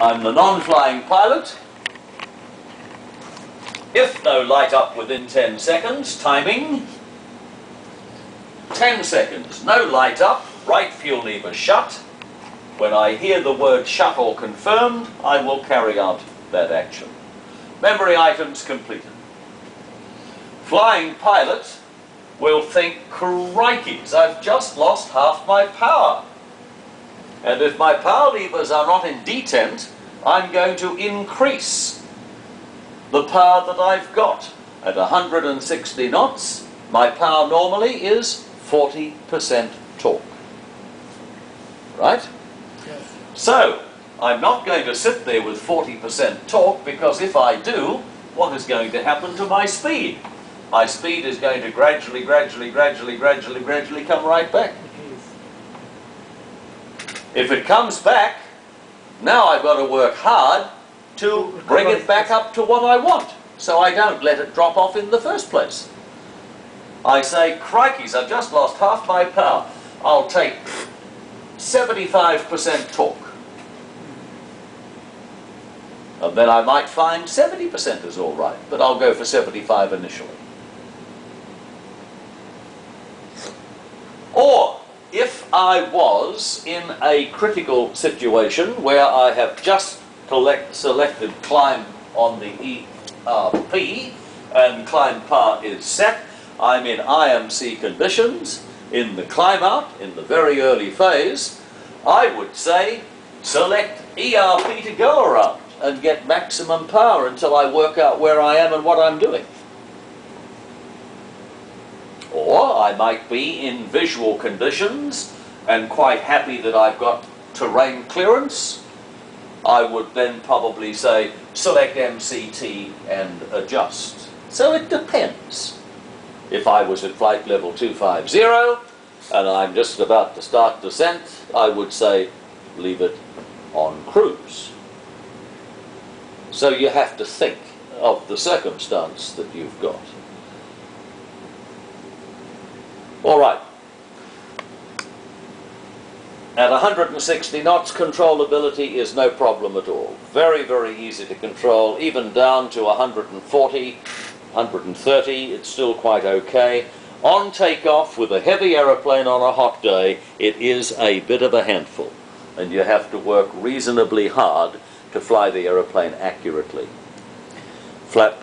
I'm the non-flying pilot. If no light up within 10 seconds, timing. 10 seconds, no light up, right fuel lever shut. When I hear the word shut or confirmed, I will carry out that action. Memory items completed. Flying pilot will think, crikeys, I've just lost half my power. And if my power levers are not in detent, I'm going to increase the power that I've got. At 160 knots, my power normally is 40% torque. Right? Yes. So, I'm not going to sit there with 40% torque because if I do, what is going to happen to my speed? My speed is going to gradually, gradually, gradually, gradually, gradually come right back. If it comes back, now I've got to work hard to bring it back up to what I want, so I don't let it drop off in the first place. I say, crikeys, I've just lost half my power. I'll take 75% torque. And then I might find 70% is all right, but I'll go for 75 initially. Or if I was in a critical situation where I have just collect, selected climb on the ERP and climb part is set, I'm in IMC conditions in the climb out in the very early phase, I would say select ERP to go around and get maximum power until I work out where I am and what I'm doing. Or I might be in visual conditions and quite happy that I've got terrain clearance. I would then probably say select MCT and adjust. So it depends. If I was at flight level 250 and I'm just about to start descent, I would say leave it on cruise. So you have to think of the circumstance that you've got. All right. At 160 knots, controllability is no problem at all. Very, very easy to control, even down to 140, 130, it's still quite okay. On takeoff with a heavy aeroplane on a hot day, it is a bit of a handful, and you have to work reasonably hard to fly the aeroplane accurately. Flap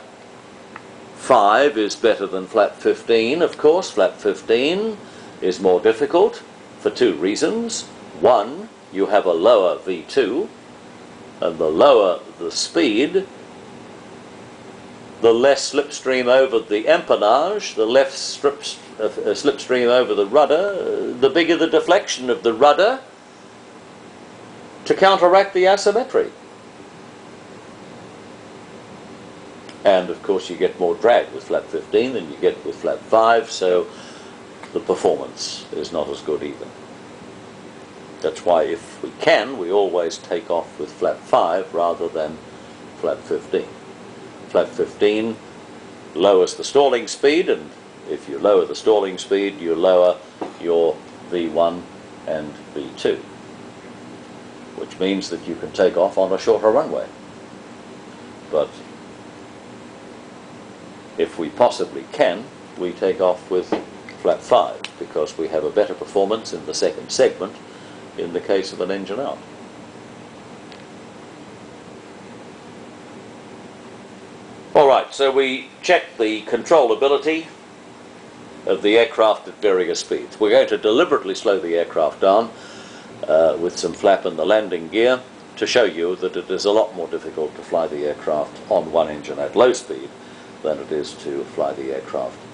5 is better than flap 15, of course. Flap 15 is more difficult for two reasons. One, you have a lower V2, and the lower the speed, the less slipstream over the empennage, the less strips, uh, slipstream over the rudder, the bigger the deflection of the rudder to counteract the asymmetry. And of course, you get more drag with flap 15 than you get with flap 5, so the performance is not as good either. That's why, if we can, we always take off with flap 5 rather than flap 15. Flap 15 lowers the stalling speed, and if you lower the stalling speed, you lower your V1 and V2, which means that you can take off on a shorter runway. But if we possibly can, we take off with flap 5 because we have a better performance in the second segment in the case of an engine out. All right, so we check the controllability of the aircraft at various speeds. We're going to deliberately slow the aircraft down uh, with some flap in the landing gear to show you that it is a lot more difficult to fly the aircraft on one engine at low speed than it is to fly the aircraft